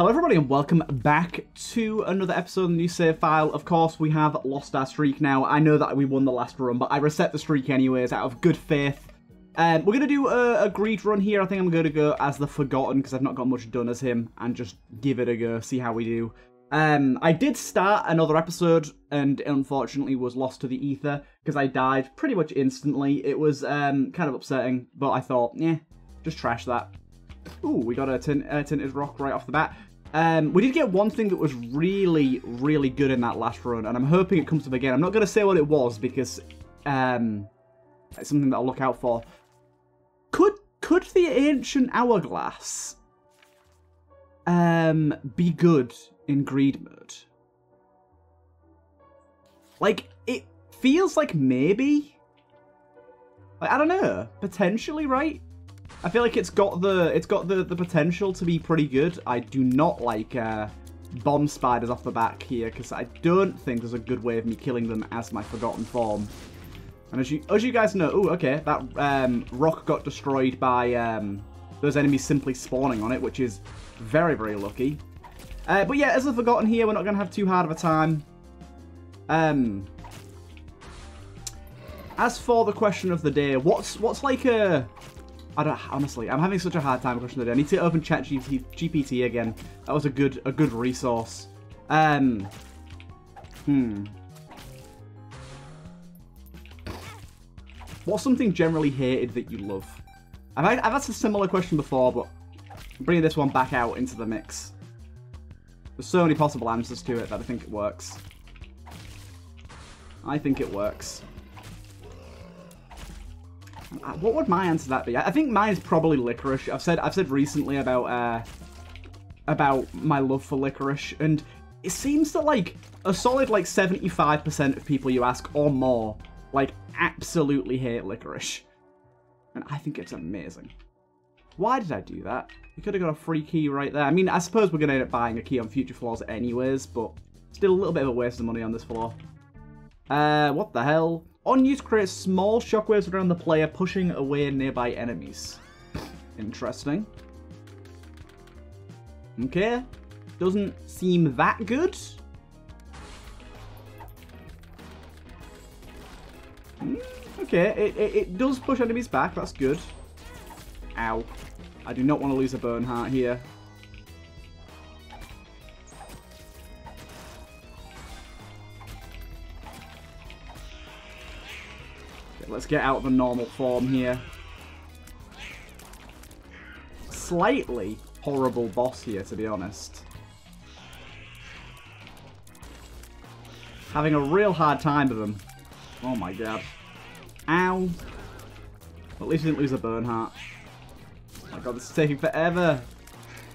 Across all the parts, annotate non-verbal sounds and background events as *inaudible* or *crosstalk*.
Hello everybody and welcome back to another episode of the new save file. Of course, we have lost our streak now. I know that we won the last run, but I reset the streak anyways out of good faith. Um, we're going to do a, a greed run here. I think I'm going to go as the Forgotten because I've not got much done as him and just give it a go, see how we do. Um, I did start another episode and unfortunately was lost to the ether because I died pretty much instantly. It was um, kind of upsetting, but I thought, yeah, just trash that. Ooh, we got a tinted rock right off the bat. Um, we did get one thing that was really, really good in that last run, and I'm hoping it comes up again. I'm not going to say what it was because um, it's something that I'll look out for. Could could the ancient hourglass um, be good in greed mode? Like it feels like maybe. Like, I don't know. Potentially, right? I feel like it's got the it's got the, the potential to be pretty good. I do not like uh, bomb spiders off the back here because I don't think there's a good way of me killing them as my forgotten form. And as you as you guys know, oh okay, that um, rock got destroyed by um, those enemies simply spawning on it, which is very very lucky. Uh, but yeah, as a forgotten here, we're not going to have too hard of a time. Um, as for the question of the day, what's what's like a I don't honestly. I'm having such a hard time question today. I need to open Chat GPT, GPT again. That was a good a good resource. Um. Hmm. What's something generally hated that you love? I've, I've asked a similar question before, but I'm bringing this one back out into the mix. There's so many possible answers to it that I think it works. I think it works. Uh, what would my answer that be? I think mine is probably licorice. I've said I've said recently about uh, about my love for licorice, and it seems that like a solid like 75% of people you ask or more like absolutely hate licorice. And I think it's amazing. Why did I do that? We could have got a free key right there. I mean, I suppose we're going to end up buying a key on future floors anyways, but still a little bit of a waste of money on this floor. Uh, what the hell? On use creates small shockwaves around the player, pushing away nearby enemies. Interesting. Okay. Doesn't seem that good. Hmm, okay, it, it, it, does push enemies back, that's good. Ow. I do not want to lose a burn heart here. Let's get out of the normal form here. Slightly horrible boss here, to be honest. Having a real hard time with him. Oh my god. Ow. At least he didn't lose a burn heart. Oh my god, this is taking forever.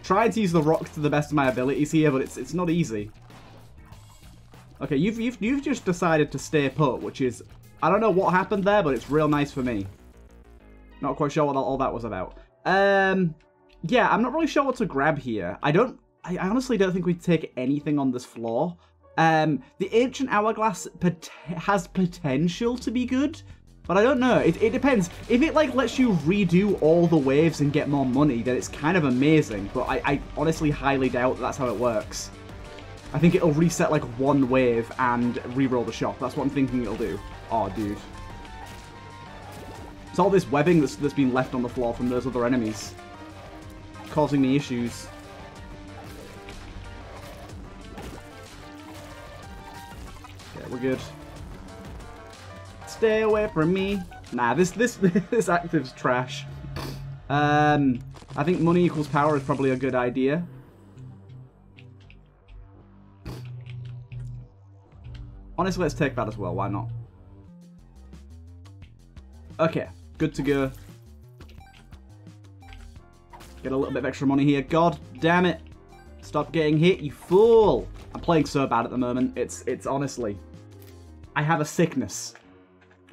Trying to use the rocks to the best of my abilities here, but it's it's not easy. Okay, you've you've you've just decided to stay put, which is I don't know what happened there, but it's real nice for me. Not quite sure what all that was about. Um, yeah, I'm not really sure what to grab here. I don't, I honestly don't think we'd take anything on this floor. Um, the Ancient Hourglass pot has potential to be good, but I don't know. It, it depends. If it like lets you redo all the waves and get more money, then it's kind of amazing. But I, I honestly highly doubt that that's how it works. I think it'll reset like one wave and re-roll the shop. That's what I'm thinking it'll do. Oh, dude. It's all this webbing that's, that's been left on the floor from those other enemies. Causing me issues. Yeah, we're good. Stay away from me. Nah, this this *laughs* this active's trash. Um, I think money equals power is probably a good idea. Honestly, let's take that as well. Why not? Okay, good to go. Get a little bit of extra money here. God damn it. Stop getting hit, you fool. I'm playing so bad at the moment. It's it's honestly... I have a sickness.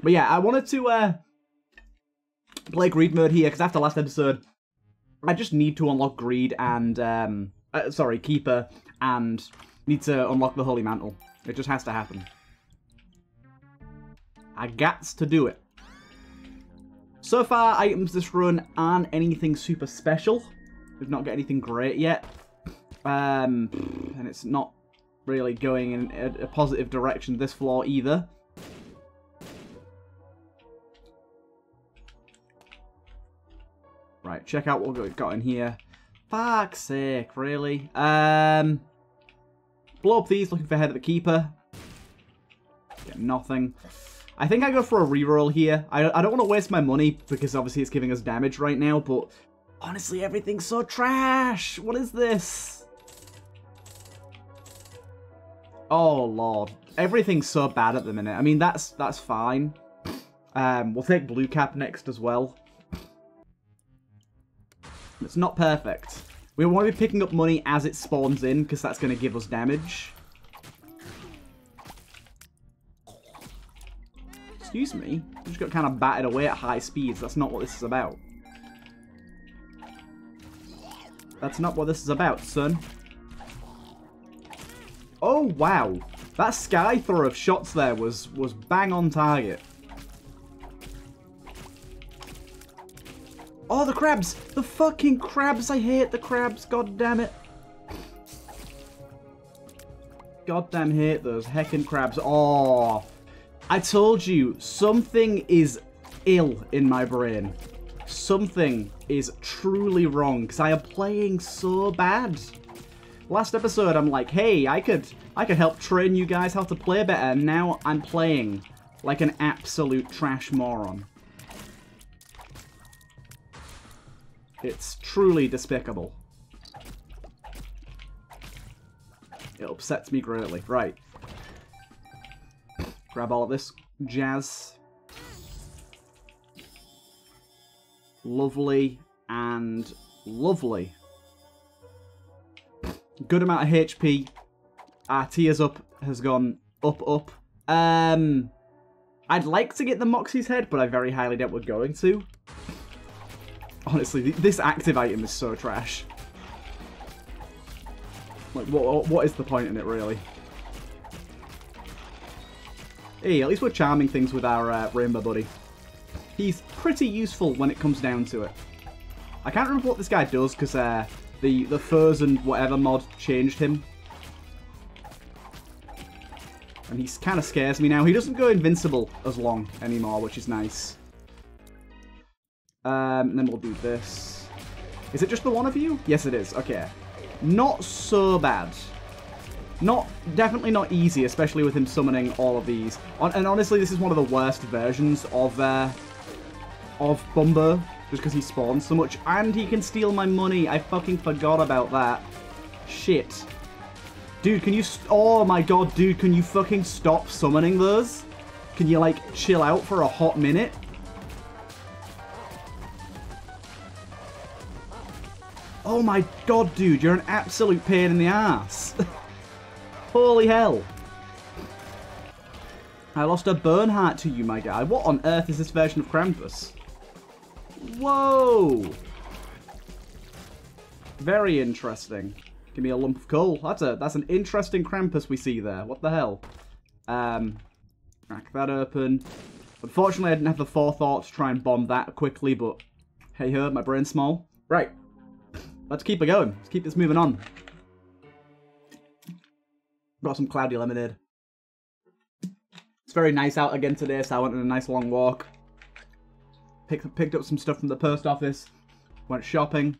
But yeah, I wanted to uh, play Greed mode here, because after last episode, I just need to unlock Greed and... Um, uh, sorry, Keeper, and need to unlock the Holy Mantle. It just has to happen. I gats to do it. So far, items this run aren't anything super special. We've not got anything great yet. Um, and it's not really going in a, positive direction this floor either. Right, check out what we've got in here. Fuck's sake, really? Um, blow up these, looking for head of the keeper. Get nothing. I think I go for a reroll here. I, I don't want to waste my money because obviously it's giving us damage right now, but honestly, everything's so trash. What is this? Oh, Lord. Everything's so bad at the minute. I mean, that's that's fine. Um, we'll take Blue Cap next as well. It's not perfect. We want to be picking up money as it spawns in, because that's going to give us damage. Excuse me? I just got kind of batted away at high speeds. That's not what this is about. That's not what this is about, son. Oh, wow. That sky throw of shots there was, was bang on target. Oh, the crabs! The fucking crabs! I hate the crabs, god damn it. Goddamn hate those heckin' crabs. Oh, I told you, something is ill in my brain. Something is truly wrong, because I am playing so bad. Last episode, I'm like, hey, I could, I could help train you guys how to play better. and Now I'm playing like an absolute trash moron. It's truly despicable. It upsets me greatly. Right. Grab all of this jazz. Lovely and lovely. Good amount of HP. Our tears up has gone up, up. Um, I'd like to get the Moxie's head, but I very highly doubt we're going to. Honestly, this active item is so trash. Like, what, what is the point in it, really? Hey, at least we're charming things with our uh, Rainbow Buddy. He's pretty useful when it comes down to it. I can't remember what this guy does, because uh, the, the furs and whatever mod changed him. And he kind of scares me now. He doesn't go invincible as long anymore, which is nice. Um, and then we'll do this. Is it just the one of you? Yes, it is. Okay. Not so bad. Not, definitely not easy, especially with him summoning all of these. And honestly, this is one of the worst versions of, uh, of Bumbo, just because he spawns so much. And he can steal my money. I fucking forgot about that. Shit. Dude, can you... oh my god, dude, can you fucking stop summoning those? Can you, like, chill out for a hot minute? Oh my god, dude, you're an absolute pain in the ass. *laughs* Holy hell. I lost a burn heart to you, my guy. What on earth is this version of Krampus? Whoa! Very interesting. Give me a lump of coal. That's a that's an interesting Krampus we see there. What the hell? Um, crack that open. Unfortunately, I didn't have the forethought to try and bomb that quickly, but hey ho, my brain's small. Right. Let's keep it going. Let's keep this moving on. Got some cloudy lemonade. It's very nice out again today, so I went on a nice long walk. Picked, picked up some stuff from the post office. Went shopping.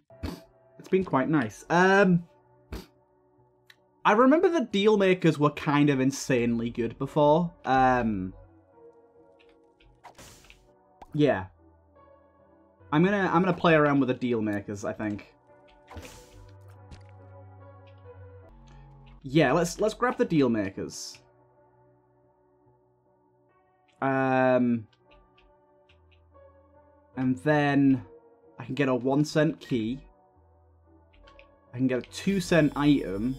It's been quite nice. Um, I remember the deal makers were kind of insanely good before. Um, yeah. I'm gonna I'm gonna play around with the deal makers, I think. Yeah, let's let's grab the deal makers. Um, and then I can get a one cent key. I can get a two cent item,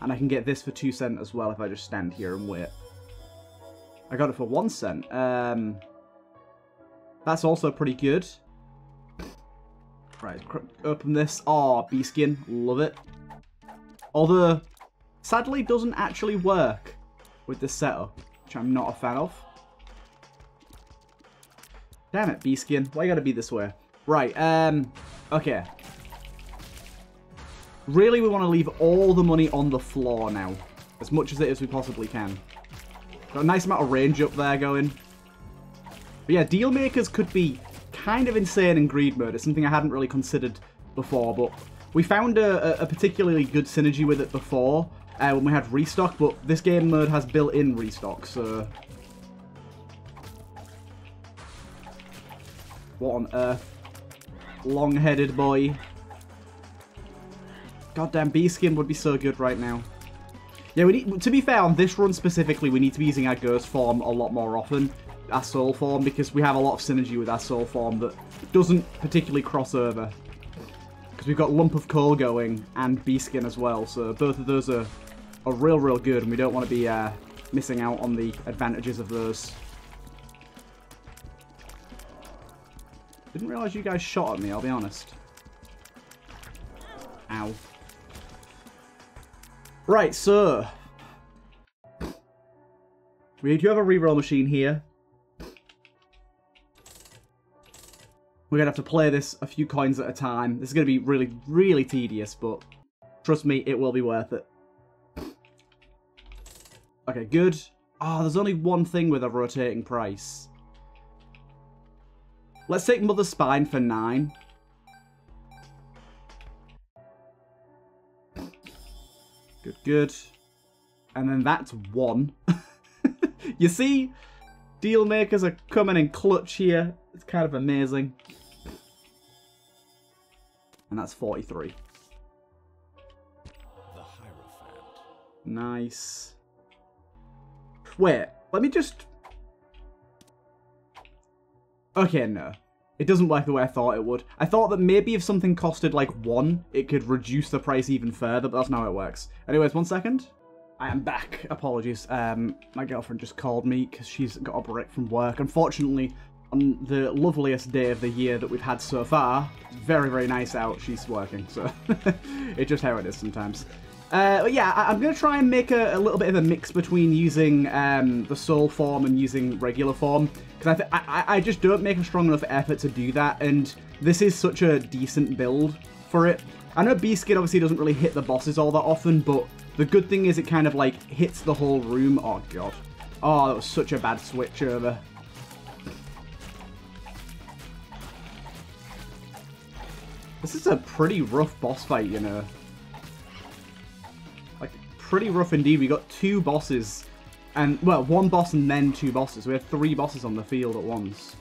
and I can get this for two cent as well if I just stand here and wait. I got it for one cent. Um, that's also pretty good. Right, open this. Oh, B-skin. Love it. Although, sadly, doesn't actually work with this setup, which I'm not a fan of. Damn it, B-skin. Why you gotta be this way? Right, um, okay. Really, we want to leave all the money on the floor now. As much as it is we possibly can. Got a nice amount of range up there going. But yeah, deal makers could be kind of insane in greed mode. It's something I hadn't really considered before, but we found a, a particularly good synergy with it before uh, when we had restock, but this game mode has built-in restock, so... What on earth? Long-headed boy. Goddamn, B-Skin would be so good right now. Yeah, we need, to be fair, on this run specifically, we need to be using our Ghost form a lot more often our soul form because we have a lot of synergy with our soul form that doesn't particularly cross over. Because we've got Lump of Coal going and B-Skin as well, so both of those are, are real, real good, and we don't want to be uh, missing out on the advantages of those. Didn't realise you guys shot at me, I'll be honest. Ow. Right, so... We do have a reroll machine here. We're going to have to play this a few coins at a time. This is going to be really, really tedious, but trust me, it will be worth it. Okay, good. Ah, oh, there's only one thing with a rotating price. Let's take Mother Spine for 9. Good, good. And then that's 1. *laughs* you see? Deal makers are coming in clutch here. It's kind of amazing. And that's 43. Nice. Wait, let me just... Okay, no. It doesn't work the way I thought it would. I thought that maybe if something costed like one, it could reduce the price even further, but that's not how it works. Anyways, one second. I am back. Apologies. Um, my girlfriend just called me because she's got a break from work. Unfortunately, on the loveliest day of the year that we've had so far. very, very nice out. She's working, so *laughs* it's just how it is sometimes. Uh, yeah, I am going to try and make a, a, little bit of a mix between using um, the soul form and using regular form. Because I, I, I just don't make a strong enough effort to do that, and this is such a decent build for it. I know B-Skin obviously doesn't really hit the bosses all that often, but the good thing is it kind of like hits the whole room. Oh god. Oh, that was such a bad switch over. This is a pretty rough boss fight, you know. Like, pretty rough indeed. We got two bosses. And, well, one boss and then two bosses. We had three bosses on the field at once.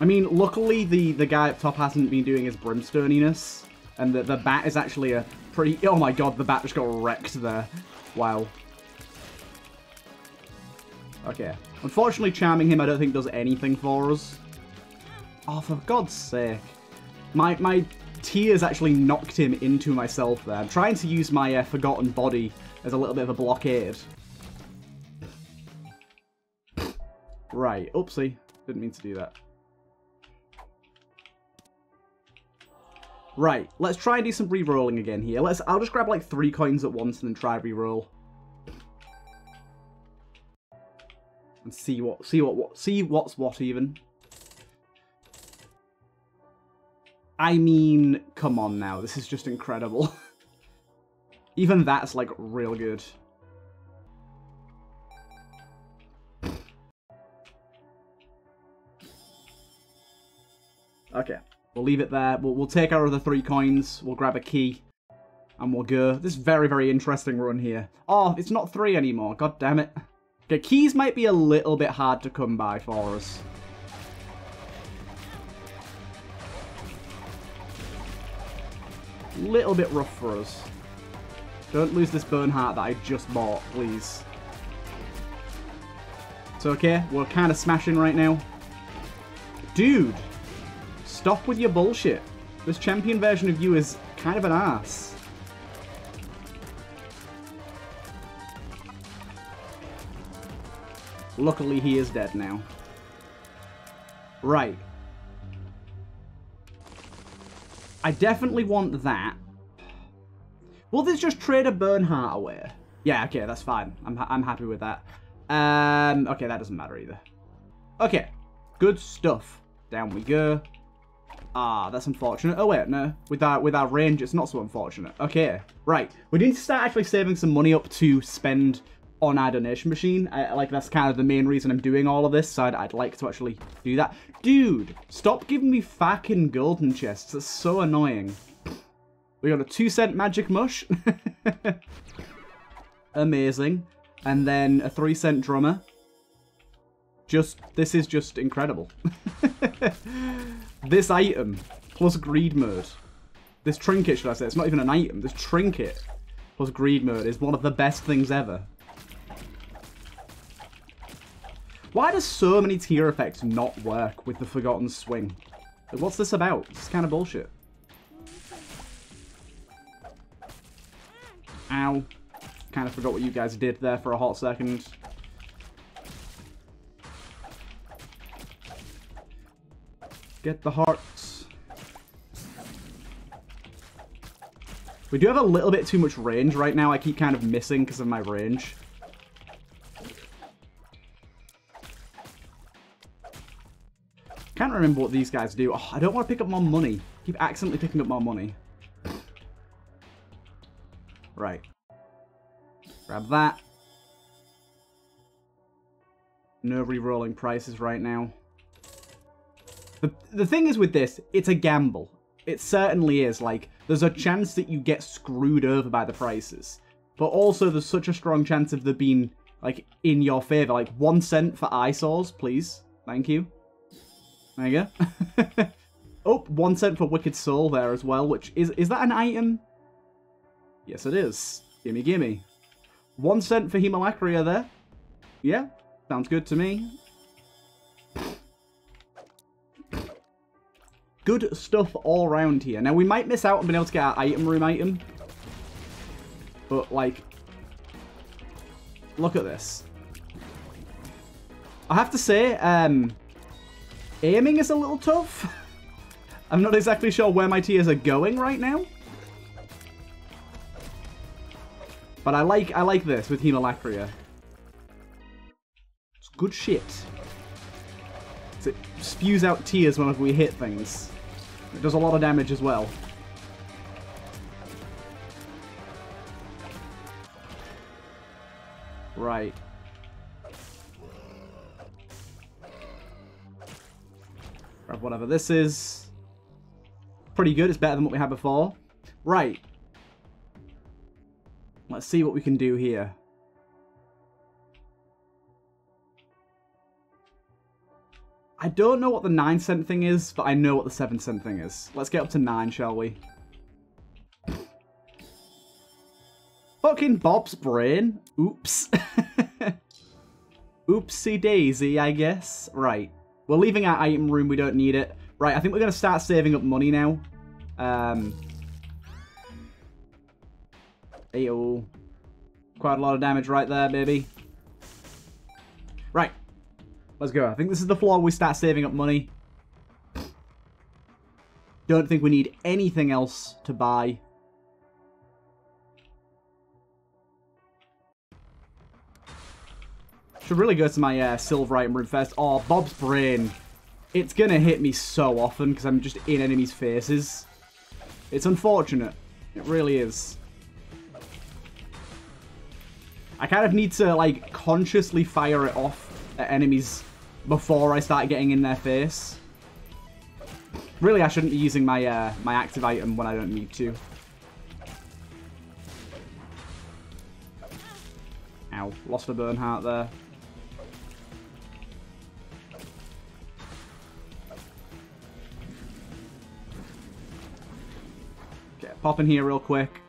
I mean, luckily the, the guy up top hasn't been doing his brimstoniness. And the, the bat is actually a pretty... Oh my god, the bat just got wrecked there. Wow. Okay. Unfortunately, charming him I don't think does anything for us. Oh, for God's sake. My, my tears actually knocked him into myself there. I'm trying to use my uh, Forgotten Body as a little bit of a blockade. Right, oopsie. Didn't mean to do that. Right, let's try and do some re-rolling again here. Let's. I'll just grab like three coins at once and then try re-roll. And see what, see what, what, see what's what even. I mean, come on now. This is just incredible. *laughs* Even that's, like, real good. Okay. We'll leave it there. We'll, we'll take our other three coins. We'll grab a key. And we'll go. This is very, very interesting run here. Oh, it's not three anymore. God damn it. Okay, keys might be a little bit hard to come by for us. Little bit rough for us. Don't lose this burn heart that I just bought, please. It's okay. We're kind of smashing right now. Dude, stop with your bullshit. This champion version of you is kind of an ass. Luckily, he is dead now. Right. I definitely want that. Will this just trade a burn heart away? Yeah, okay, that's fine. I'm, I'm happy with that. Um, okay, that doesn't matter either. Okay, good stuff. Down we go. Ah, that's unfortunate. Oh wait, no. With our with our range, it's not so unfortunate. Okay, right. We need to start actually saving some money up to spend on our donation machine. I, like that's kind of the main reason I'm doing all of this. So I'd, I'd like to actually do that. Dude, stop giving me fucking golden chests. That's so annoying. We got a two cent magic mush. *laughs* Amazing. And then a three cent drummer. Just, this is just incredible. *laughs* this item plus greed mode. This trinket, should I say? It's not even an item. This trinket plus greed mode is one of the best things ever. Why does so many tier effects not work with the Forgotten Swing? Like, what's this about? This is kind of bullshit. Ow. Kind of forgot what you guys did there for a hot second. Get the hearts. We do have a little bit too much range right now. I keep kind of missing because of my range. Can't remember what these guys do. Oh, I don't want to pick up more money. Keep accidentally picking up more money. Right. Grab that. No re-rolling prices right now. The, the thing is with this, it's a gamble. It certainly is. Like, there's a chance that you get screwed over by the prices. But also, there's such a strong chance of there being, like, in your favor. Like, one cent for eyesores, please. Thank you. There you go. *laughs* oh, one cent for Wicked Soul there as well, which is, is that an item? Yes, it is. Gimme, gimme. One cent for Hemolacria there. Yeah, sounds good to me. Good stuff all around here. Now, we might miss out on being able to get our item room item. But, like, look at this. I have to say, um, aiming is a little tough. I'm not exactly sure where my tears are going right now. But I like I like this with Hemolacria. It's good shit. It spews out tears whenever we hit things. It does a lot of damage as well. Right. Whatever this is. Pretty good. It's better than what we had before. Right. Let's see what we can do here. I don't know what the 9 cent thing is, but I know what the 7 cent thing is. Let's get up to 9, shall we? Fucking Bob's brain. Oops. *laughs* Oopsie daisy, I guess. Right. We're leaving our item room. We don't need it. Right, I think we're going to start saving up money now. Um. Quite a lot of damage right there, baby. Right. Let's go. I think this is the floor we start saving up money. Don't think we need anything else to buy. Should really go to my uh, silver item room first. Oh, Bob's Brain. It's going to hit me so often because I'm just in enemies' faces. It's unfortunate. It really is. I kind of need to, like, consciously fire it off at enemies before I start getting in their face. Really, I shouldn't be using my, uh, my active item when I don't need to. Ow, lost a burn heart there. Pop in here real quick.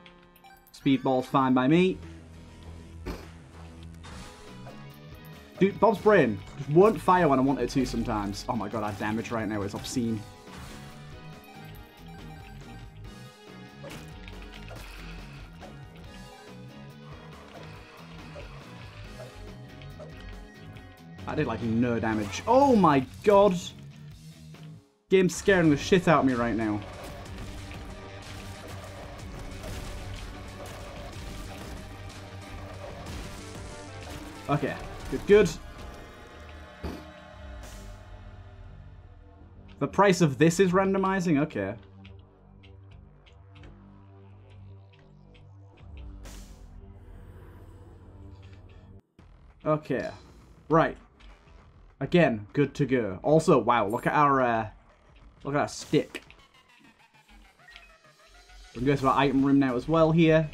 Speedball's fine by me. Dude, Bob's brain just won't fire when I want it to sometimes. Oh my god, our damage right now is obscene. I did like no damage. Oh my god! Game's scaring the shit out of me right now. Okay, good, good. The price of this is randomizing? Okay. Okay. Right. Again, good to go. Also, wow, look at our, uh, look at our stick. We can go to our item room now as well here.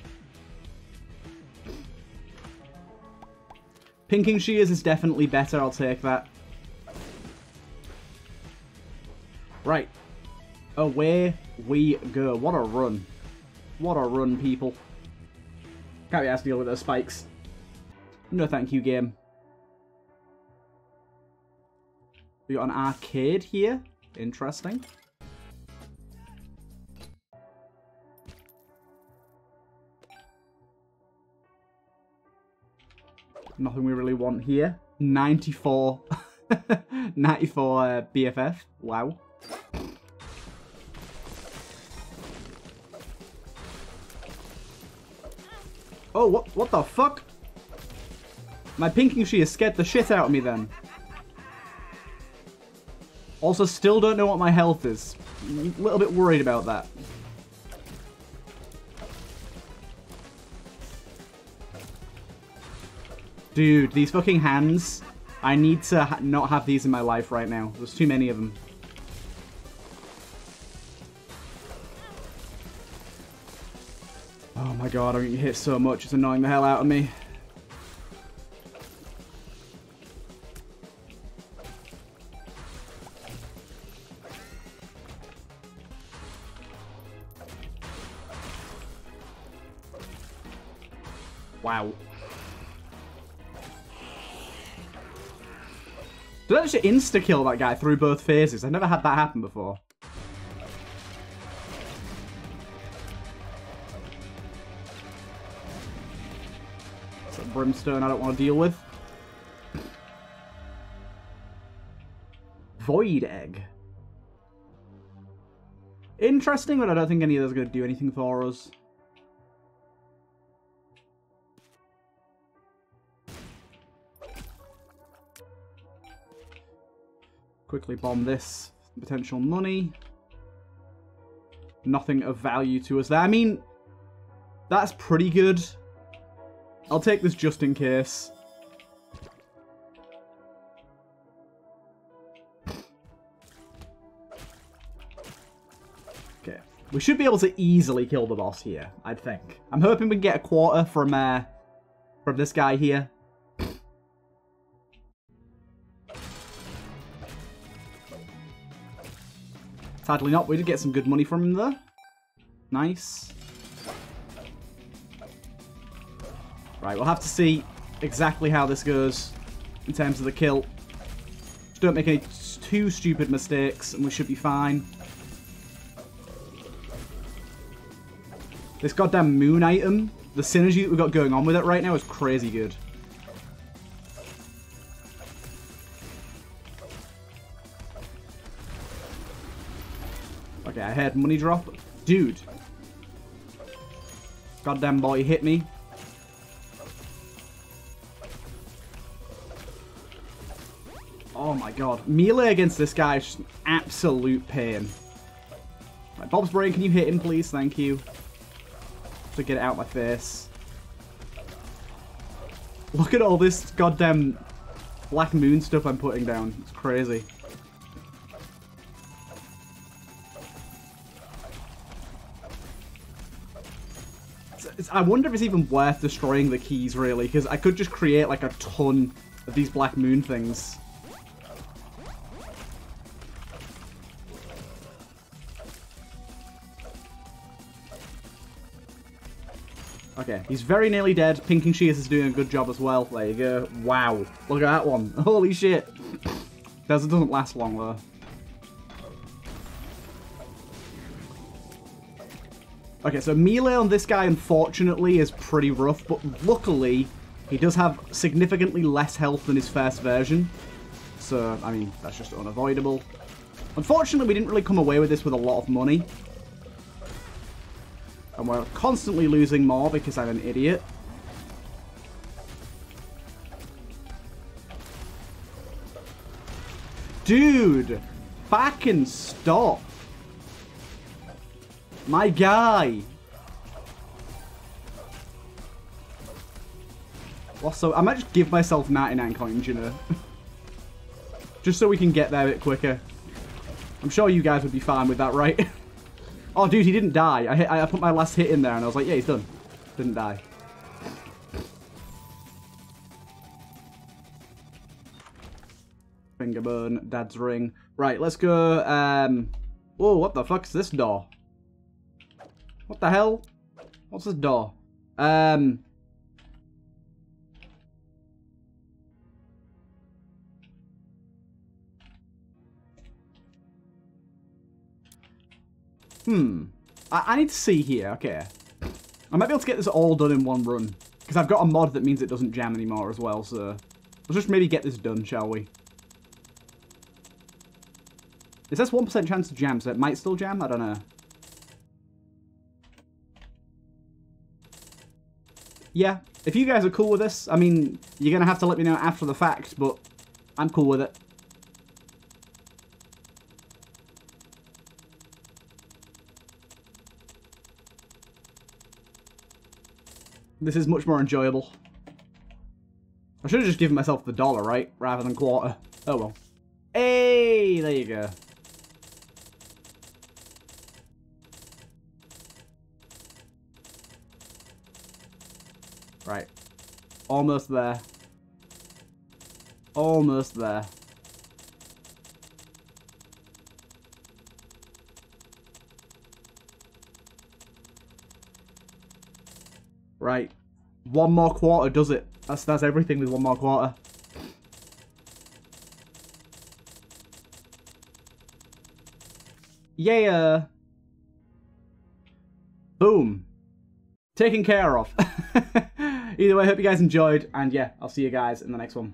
Pinking shears is definitely better, I'll take that. Right. Away we go. What a run. What a run, people. Can't be asked to deal with those spikes. No thank you, game. We got an arcade here. Interesting. Nothing we really want here. 94. *laughs* 94 uh, BFF. Wow. Oh, what, what the fuck? My pinking shears scared the shit out of me then. Also, still don't know what my health is. A little bit worried about that. Dude, these fucking hands. I need to ha not have these in my life right now. There's too many of them. Oh my god, I'm getting hit so much. It's annoying the hell out of me. Insta-kill that guy through both phases? I've never had that happen before. It's brimstone I don't want to deal with. Void Egg. Interesting, but I don't think any of those are going to do anything for us. Quickly bomb this. Potential money. Nothing of value to us there. I mean, that's pretty good. I'll take this just in case. Okay. We should be able to easily kill the boss here, I think. I'm hoping we can get a quarter from, uh, from this guy here. Sadly not. We did get some good money from him though. Nice. Right, we'll have to see exactly how this goes in terms of the kill. Just don't make any too stupid mistakes and we should be fine. This goddamn moon item, the synergy that we've got going on with it right now is crazy good. I had money drop. Dude. Goddamn boy hit me. Oh my god. Melee against this guy is just an absolute pain. Right, Bob's Brain, can you hit him, please? Thank you. To get it out my face. Look at all this goddamn Black Moon stuff I'm putting down. It's crazy. I wonder if it's even worth destroying the keys, really, because I could just create, like, a ton of these Black Moon things. Okay, he's very nearly dead. Pinking Shears is doing a good job as well. There you go. Wow. Look at that one. *laughs* Holy shit. Doesn't, doesn't last long, though. Okay, so melee on this guy, unfortunately, is pretty rough, but luckily, he does have significantly less health than his first version. So, I mean, that's just unavoidable. Unfortunately, we didn't really come away with this with a lot of money. And we're constantly losing more because I'm an idiot. Dude! Fucking stop. My guy. Also, I might just give myself 99 coins, you know. *laughs* just so we can get there a bit quicker. I'm sure you guys would be fine with that, right? *laughs* oh, dude, he didn't die. I, hit, I put my last hit in there, and I was like, yeah, he's done. Didn't die. Finger burn, dad's ring. Right, let's go, um... Whoa, what the fuck's this door? What the hell? What's this door? Um... Hmm. I, I need to see here. Okay. I might be able to get this all done in one run. Because I've got a mod that means it doesn't jam anymore as well, so... Let's just maybe get this done, shall we? It says 1% chance to jam, so it might still jam? I don't know. Yeah, if you guys are cool with this, I mean, you're going to have to let me know after the fact, but I'm cool with it. This is much more enjoyable. I should have just given myself the dollar, right? Rather than quarter. Oh well. Hey, there you go. Right. Almost there. Almost there. Right. One more quarter does it. That's that's everything with one more quarter. Yeah. Boom. Taken care of. *laughs* Either way, I hope you guys enjoyed, and yeah, I'll see you guys in the next one.